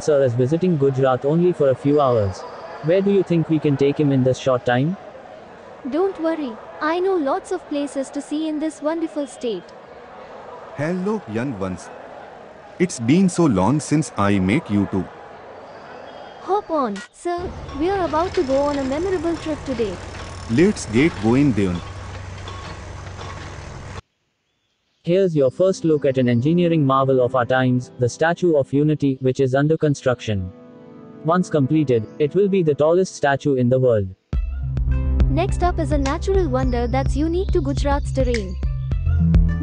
Simran sir is visiting Gujarat only for a few hours. Where do you think we can take him in this short time? Don't worry, I know lots of places to see in this wonderful state. Hello, young ones. It's been so long since I met you two. Hop on, sir, we are about to go on a memorable trip today. Let's get going then. Here's your first look at an engineering marvel of our times, the Statue of Unity, which is under construction. Once completed, it will be the tallest statue in the world. Next up is a natural wonder that's unique to Gujarat's terrain.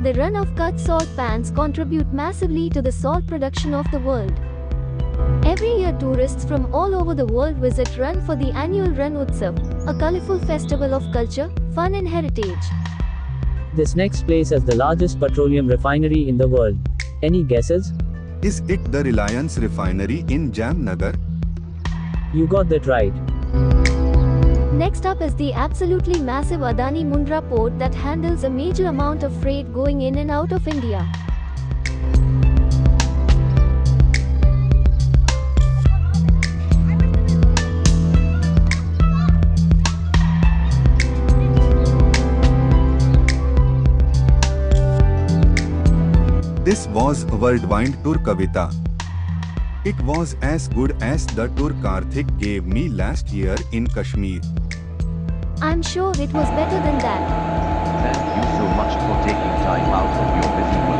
The Rann of Kutch salt pans contribute massively to the salt production of the world. Every year tourists from all over the world visit Rann for the annual Rann Utsav, a colorful festival of culture, fun and heritage. This next place is the largest petroleum refinery in the world. Any guesses? Is it the Reliance refinery in Jamnagar? You got that right. Next up is the absolutely massive Adani Mundra port that handles a major amount of freight going in and out of India. This was a worldwide Tour Kavita. It was as good as the tour Karthik gave me last year in Kashmir. I'm sure it was better than that. Thank you so much for taking time out of your busy work.